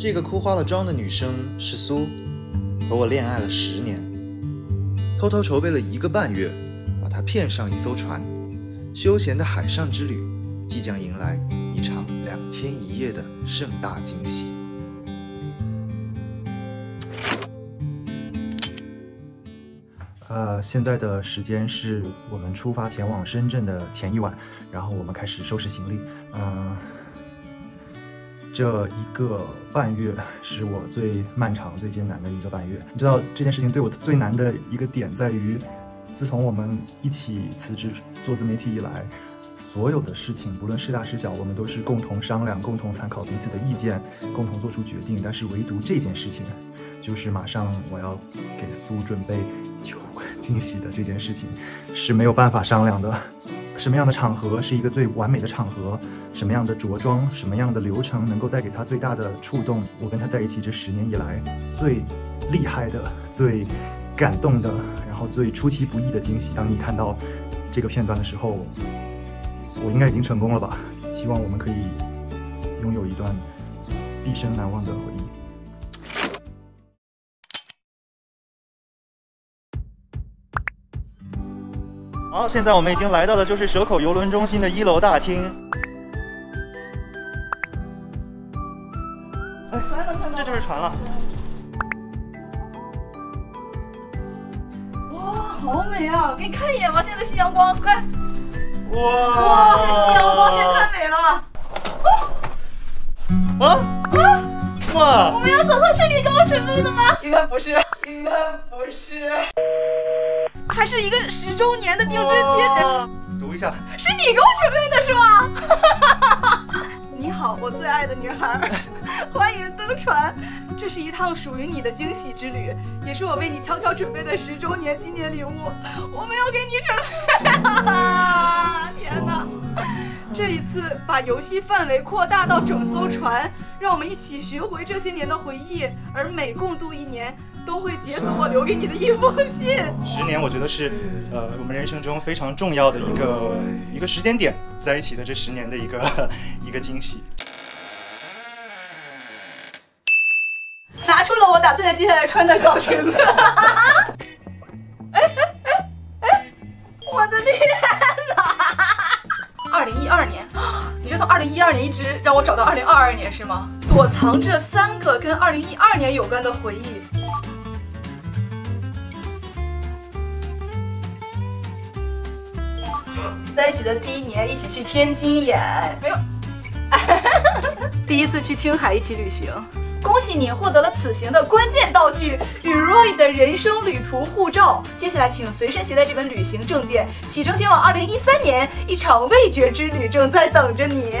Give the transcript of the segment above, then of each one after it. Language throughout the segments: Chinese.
这个哭花了妆的女生是苏，和我恋爱了十年，偷偷筹备了一个半月，把她骗上一艘船，休闲的海上之旅即将迎来一场两天一夜的盛大惊喜。呃，现在的时间是我们出发前往深圳的前一晚，然后我们开始收拾行李。嗯。这一个半月是我最漫长、最艰难的一个半月。你知道这件事情对我最难的一个点在于，自从我们一起辞职做自媒体以来，所有的事情，不论是大是小，我们都是共同商量、共同参考彼此的意见，共同做出决定。但是唯独这件事情，就是马上我要给苏准备求婚惊喜的这件事情，是没有办法商量的。什么样的场合是一个最完美的场合？什么样的着装，什么样的流程能够带给他最大的触动？我跟他在一起这十年以来，最厉害的、最感动的，然后最出其不意的惊喜。当你看到这个片段的时候，我应该已经成功了吧？希望我们可以拥有一段毕生难忘的回好，现在我们已经来到的就是蛇口游轮中心的一楼大厅。这就是船了。哇，好美啊！给你看一眼吧，现在夕阳光，快！哇哇，夕阳光线太美了！啊啊！哇！我们要走上是你给我准备的吗？应该不是，应该不是，还是一个十周年的定制贴。读一下，是你给我准备的是吗？你好，我最爱的女孩，欢迎登船。这是一趟属于你的惊喜之旅，也是我为你悄悄准备的十周年纪念礼物。我没有给你准备。天哪！这一次把游戏范围扩大到整艘船，让我们一起寻回这些年的回忆，而每共度一年。都会解锁我留给你的一封信。十年，我觉得是，呃，我们人生中非常重要的一个一个时间点，在一起的这十年的一个 一个惊喜。拿出了我打算在接下来穿的小裙子。哎哎哎哎！我的天哪！二零一二年，你是从二零一二年一直让我找到二零二二年是吗？躲藏着三个跟二零一二年有关的回忆。在一起的第一年，一起去天津演，没有。第一次去青海一起旅行，恭喜你获得了此行的关键道具与 Roy 的人生旅途护照。接下来，请随身携带这本旅行证件，启程前往2013年，一场味觉之旅正在等着你。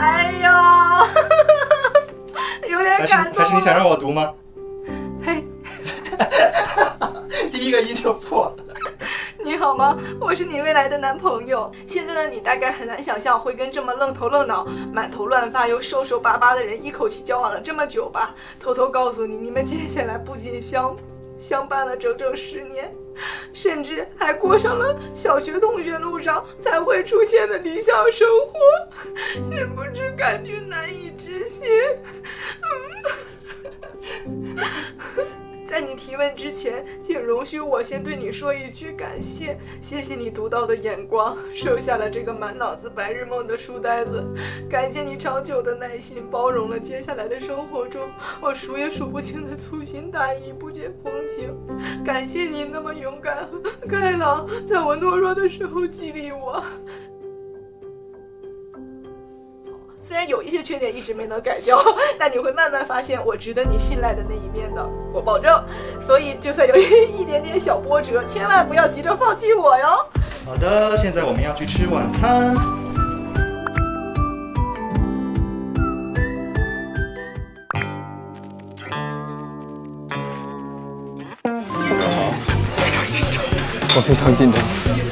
哎呦，有点感动。还是你想让我读吗？嘿，第一个音就破了。好吗？我是你未来的男朋友。现在的你大概很难想象会跟这么愣头愣脑、满头乱发又瘦瘦巴巴的人一口气交往了这么久吧？偷偷告诉你，你们接下来不仅相相伴了整整十年，甚至还过上了小学同学路上才会出现的理想生活，是不是感觉难以置信？提问之前，请容许我先对你说一句感谢。谢谢你独到的眼光，收下了这个满脑子白日梦的书呆子。感谢你长久的耐心，包容了接下来的生活中我数也数不清的粗心大意、不解风情。感谢你那么勇敢开朗，在我懦弱的时候激励我。虽然有一些缺点一直没能改掉，但你会慢慢发现我值得你信赖的那一面的，我保证。所以就算有一点点小波折，千万不要急着放弃我哟。好的，现在我们要去吃晚餐。大家好，非常紧张，我非常紧张。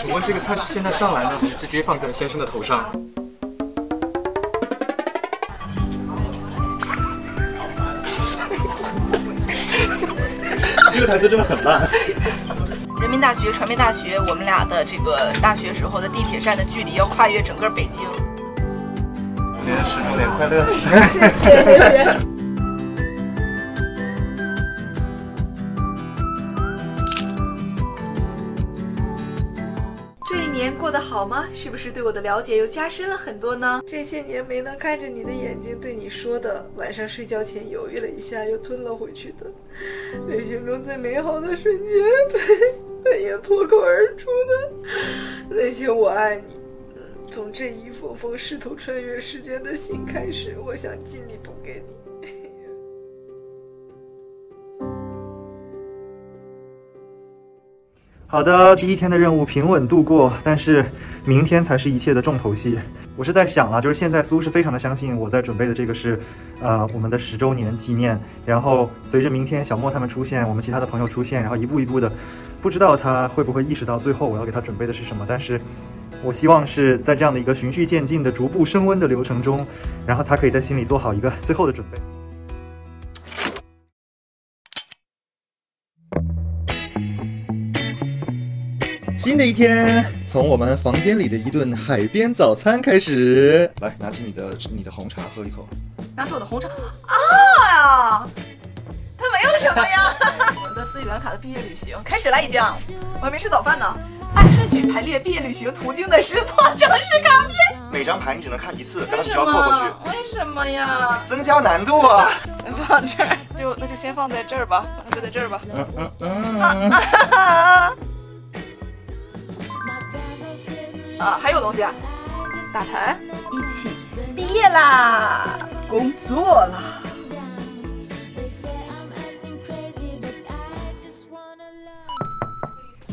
请问这个菜是现在上来呢，还是直接放在先生的头上？这个台词真的很烂。人人民大学、传媒大学，我们俩的这个大学时候的地铁站的距离要跨越整个北京。今天十周年快乐！谢 谢谢谢。是不是对我的了解又加深了很多呢？这些年没能看着你的眼睛对你说的，晚上睡觉前犹豫了一下又吞了回去的，旅行中最美好的瞬间被被硬脱口而出的那些我爱你。从这一封封试图穿越时间的信开始，我想尽力补好的，第一天的任务平稳度过，但是明天才是一切的重头戏。我是在想啊，就是现在苏是非常的相信我在准备的这个是，呃，我们的十周年纪念。然后随着明天小莫他们出现，我们其他的朋友出现，然后一步一步的，不知道他会不会意识到最后我要给他准备的是什么。但是我希望是在这样的一个循序渐进的、逐步升温的流程中，然后他可以在心里做好一个最后的准备。新的一天，从我们房间里的一顿海边早餐开始。来，拿起你的你的红茶喝一口。拿起我的红茶啊呀！它没有什么呀。我们的斯里兰卡的毕业旅行开始了，已经。我还没吃早饭呢。按顺序排列毕业旅行途径的十座城市卡片。每张牌你只能看一次，然后你只要过过去，为什么呀？增加难度啊！放这儿，就那就先放在这儿吧，那就在这儿吧。嗯嗯嗯。啊，还有东西啊！打牌，一起毕业啦，工作啦。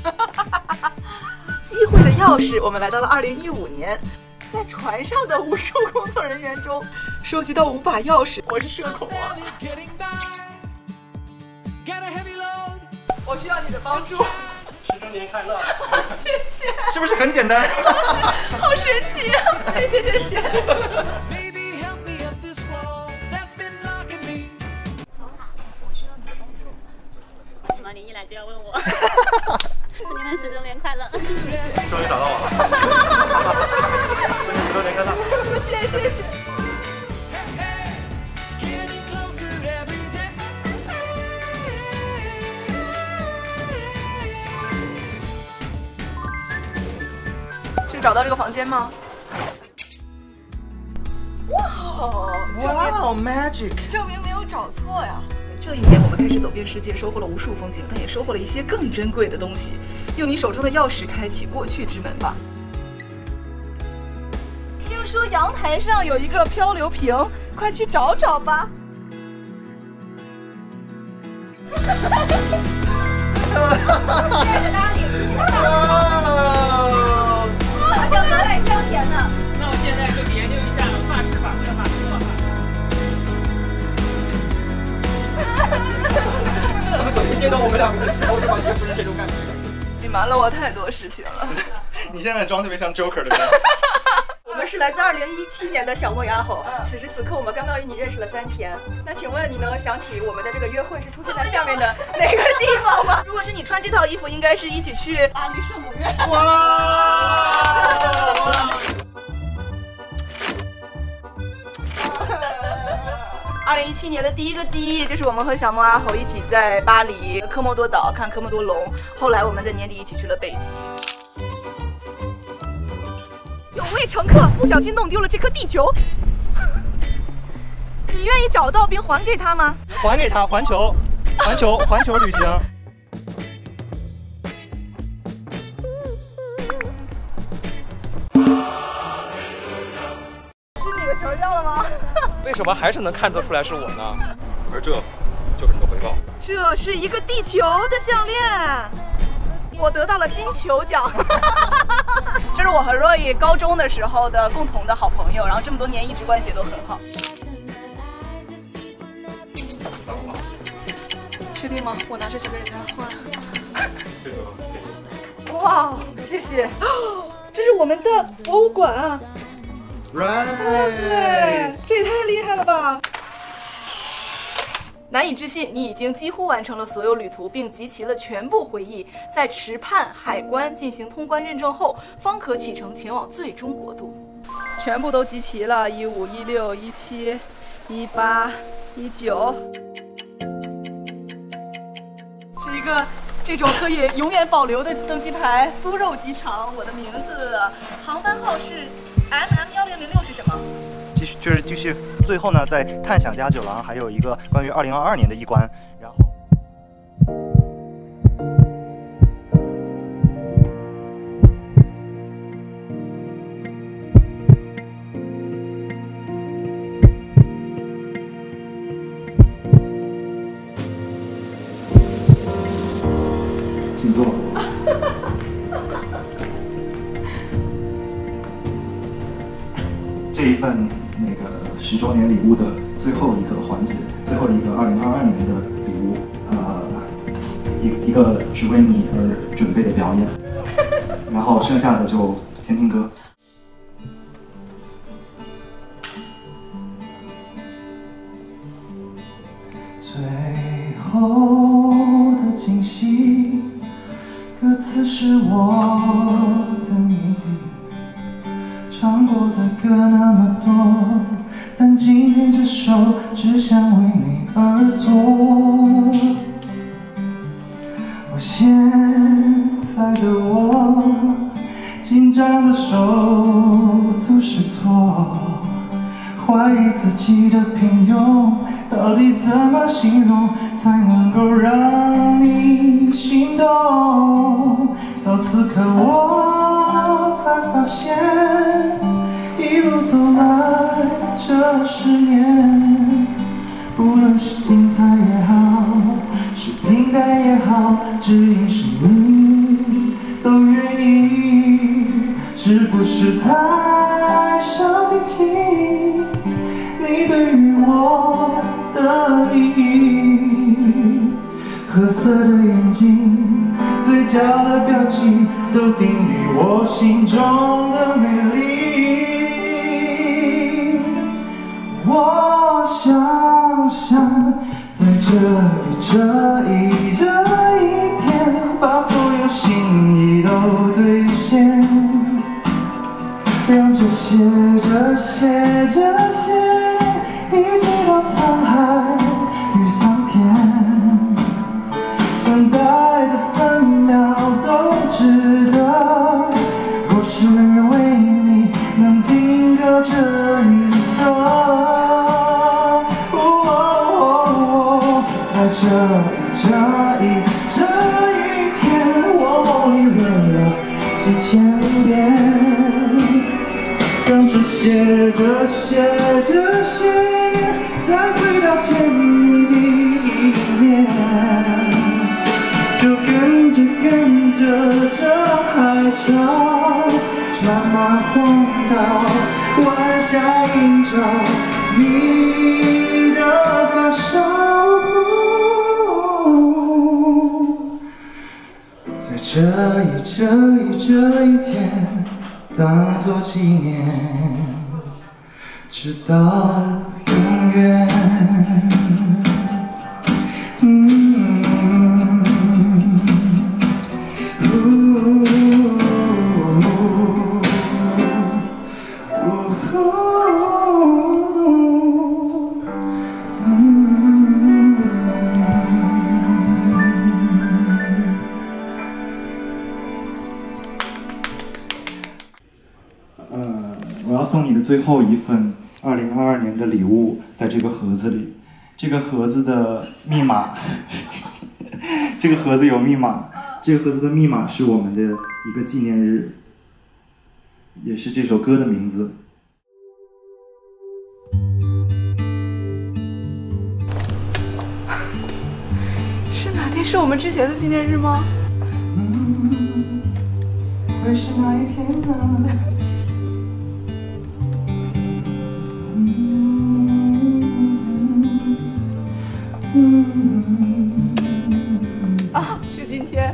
机会的钥匙，我们来到了二零一五年，在船上的无数工作人员中，收集到五把钥匙。我是社恐啊，我需要你的帮助。十周年快乐！谢谢，是不是很简单？好神奇啊！谢谢谢谢。Baby, help me up this wall that's been 什么你一来就要问我？祝你们十周年快乐！终于找到我了，十周年快乐！谢谢谢谢。找到这个房间吗？哇，证明哇，magic！证明没有找错呀！这一年，我们开始走遍世界，收获了无数风景，但也收获了一些更珍贵的东西。用你手中的钥匙开启过去之门吧。听说阳台上有一个漂流瓶，快去找找吧。好 像有点香甜呢。那我现在就研究一下画师法和画师做法。他们总一见到我们两个的时候，就完全不是这种感觉。你瞒了我太多事情了。你现在装特别像 Joker 的样子。我们是来自二零一七年的小莫丫吼，此时此刻我们刚刚与你认识了三天，那请问你能想起我们的这个约会是出现在下面的 哪个地方吗？如果是你穿这套衣服，应该是一起去巴黎圣母院。哇二零一七年的第一个记忆就是我们和小莫阿猴一起在巴黎科莫多岛看科莫多龙，后来我们在年底一起去了北极。有位乘客不小心弄丢了这颗地球，你愿意找到并还给他吗？还给他，环球，环球，环球旅行。是你的球掉了吗？为什么还是能看得出来是我呢？而这就是你的回报。这是一个地球的项链，我得到了金球奖。这是我和 Roy 高中的时候的共同的好朋友，然后这么多年一直关系也都很好。确定吗？我拿这去跟人家换。这个哇，谢谢。这是我们的博物馆啊！哇塞这也太厉害了吧！难以置信，你已经几乎完成了所有旅途，并集齐了全部回忆，在池畔海关进行通关认证后，方可启程前往最终国度。全部都集齐了，一五、一六、一七、一八、一九，是一个这种可以永远保留的登机牌，酥肉机场，我的名字，航班号是 MM？继续就是继续，最后呢，在探想家酒廊还有一个关于二零二二年的一关，然后。十周年礼物的最后一个环节，最后一个二零二二年的礼物，呃，一一个只为你而准备的表演，然后剩下的就先听歌。最后的惊喜，歌词是我而做。我现在的我，紧张的手总是错，怀疑自己的平庸，到底怎么形容才能够让你心动？到此刻我才发现，一路走来这十年，是平淡也好，只因是你都愿意，是不是太少听清你对于我的意义？褐色的眼睛，嘴角的表情，都定义我心中的美丽。我想象在这里，这一这一天，把所有心意都兑现，让这些这些这些，一直写着写着写再回到见你第一面。就跟着跟着这海潮，慢慢晃到晚霞映照你的发梢。在这一这一这一天，当作纪念，直到的礼物，在这个盒子里。这个盒子的密码，这个盒子有密码。这个盒子的密码是我们的一个纪念日，也是这首歌的名字。是哪天是我们之前的纪念日吗？会是哪一天呢？啊，是今天，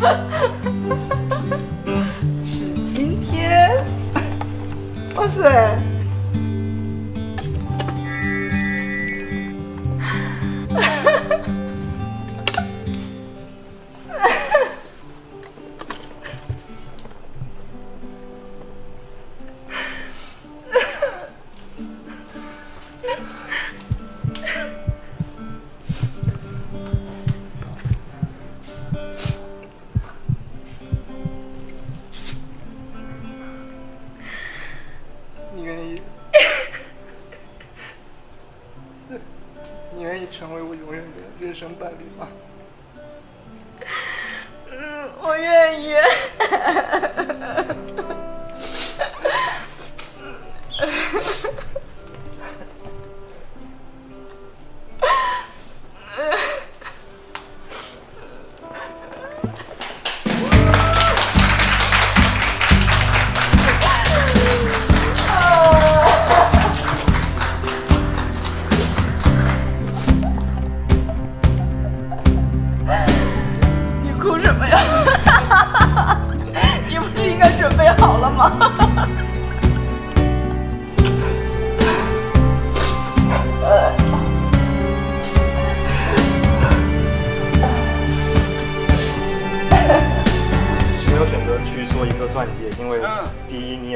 是今天，哇塞！生伴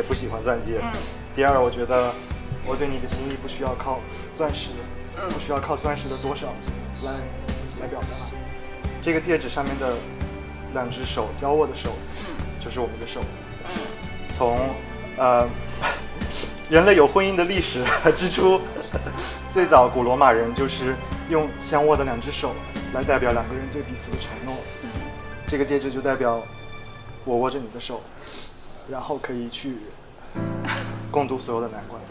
也不喜欢钻戒，嗯第二我觉得我对你的心意不需要靠钻石，嗯不需要靠钻石的多少来来表达。这个戒指上面的两只手交握的手，就是我们的手。从呃 人类有婚姻的历史之初，最早古罗马人就是用相握的两只手来代表两个人对彼此的承诺。这个戒指就代表我握着你的手，然后可以去 共度所有的难关。